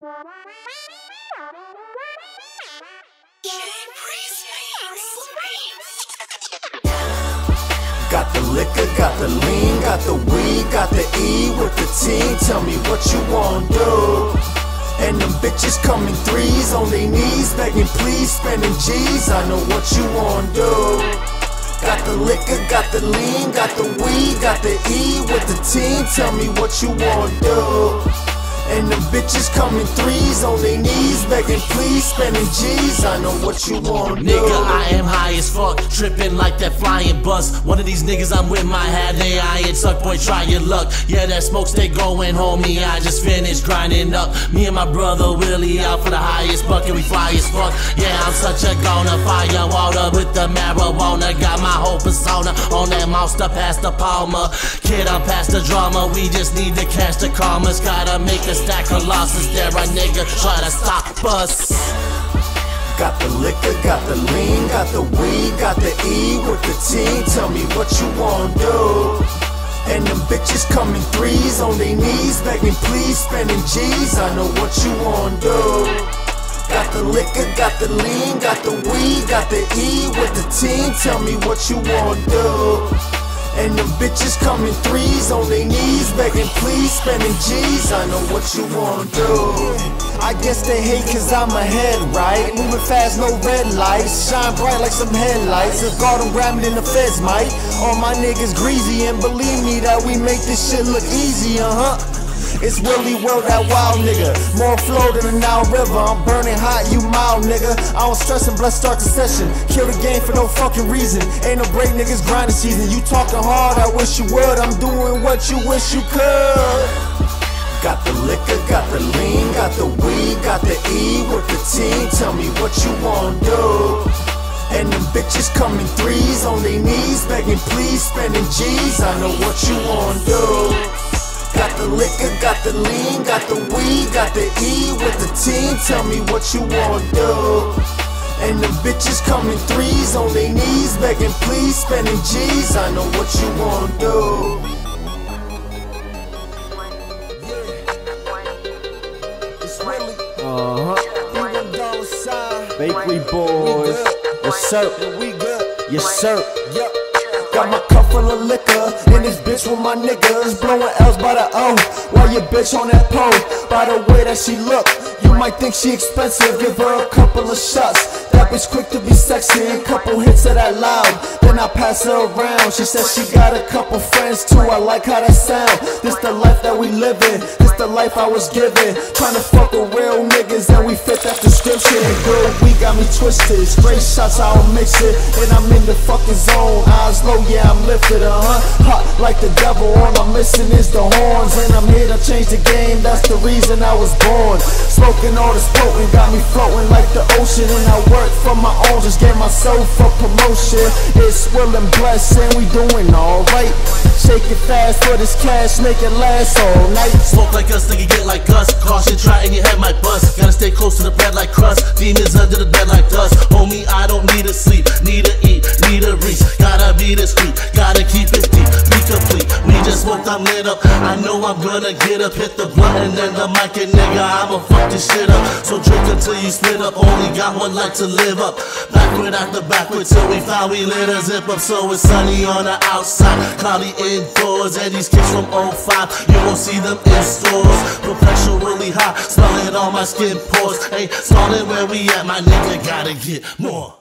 Got the liquor, got the lean, got the weed, got the E with the team. Tell me what you wanna do. And them bitches coming threes on their knees, begging please, spending G's. I know what you wanna do. Got the liquor, got the lean, got the weed, got the E with the team. Tell me what you wanna do. And them bitches coming threes on their knees, begging please, spending G's. I know what you want, Nigga, I am high as fuck, tripping like that flying bus. One of these niggas I'm with my hat, they iron suck, boy, try your luck. Yeah, that smoke stay going, homie. I just finished grinding up. Me and my brother Willy out for the highest bucket, we fly as fuck. Yeah, I'm such a goner, fire water with the marijuana. Got my whole persona on that monster past the Palmer. Kid, I'm past the drama, we just need to catch the commas. Gotta make a stack losses there, a nigga try to stop us. Got the liquor, got the lean, got the weed, got the E with the team. Tell me what you wanna do. And them bitches coming threes on their knees, begging please, spending G's. I know what you wanna do. Got the liquor, got the lean, got the weed, got the E with the team. Tell me what you wanna do. And them bitches coming threes on their knees, begging please, spending G's. I know what you wanna do. I guess they hate cause I'm ahead, right? Moving fast, no red lights. Shine bright like some headlights. If God them me, the feds might. All my niggas greasy, and believe me that we make this shit look easy, uh huh. It's Willie World, that wild nigga. More flow than the Nile River. I'm burning hot, you mild nigga. I don't stress and bless start the session. Kill the game for no fucking reason. Ain't no break, niggas grinding season. You talking hard, I wish you would. I'm doing what you wish you could. Got the liquor, got the lean, got the weed, got the E with the team. Tell me what you wanna do. And them bitches coming threes on their knees, begging please, spending G's. I know what you wanna do. Got the liquor, got the lean, got the weed, got the E with the team. Tell me what you wanna do. And them bitches coming threes on their knees, begging please, spending G's. I know what you wanna do. Uh huh. even dollar sign. Bakery Boyz. Yes, sir. Yes, sir. Yup. Got my cup full of liquor. In this bitch with my niggas blowing L's by the O. While your bitch on that pole, by the way that she look, you might think she expensive. Give her a couple of shots. That bitch quick to be sexy, a couple hits of that loud. Then I pass her around. She says she got a couple friends too. I like how that sound. This the life that we living. This the life I was given. Trying to fuck with real niggas and we fit that description. Girl, we got me twisted. Straight shots, I don't mix it. And I'm in the fucking zone. Eyes low, yeah, I'm lifted, uh huh. Hot like the devil. All I'm missing is the horns. And I'm here to change the game. That's the reason I was born. Smoking all this potent got me floating like the ocean. And I work for my own, just gave myself a promotion. It's will and bless, we doing alright. Shake it fast for this cash, make it last all night. Smoke like us, nigga get like us. Caution, try and your head might bust. Gotta stay close to the bread like crust. Demons under the bed like dust. Homie, I I'm lit up. I know I'm gonna get up, hit the button and the mic, and nigga, I'ma fuck this shit up. So drink until you split up. Only got one life to live up. Backward after backward till we found we lit a zip up. So it's sunny on the outside, cloudy indoors. And these kids from 05, you won't see them in stores. Perpetually high, smelling on my skin pores. Hey, starting where we at, my nigga gotta get more.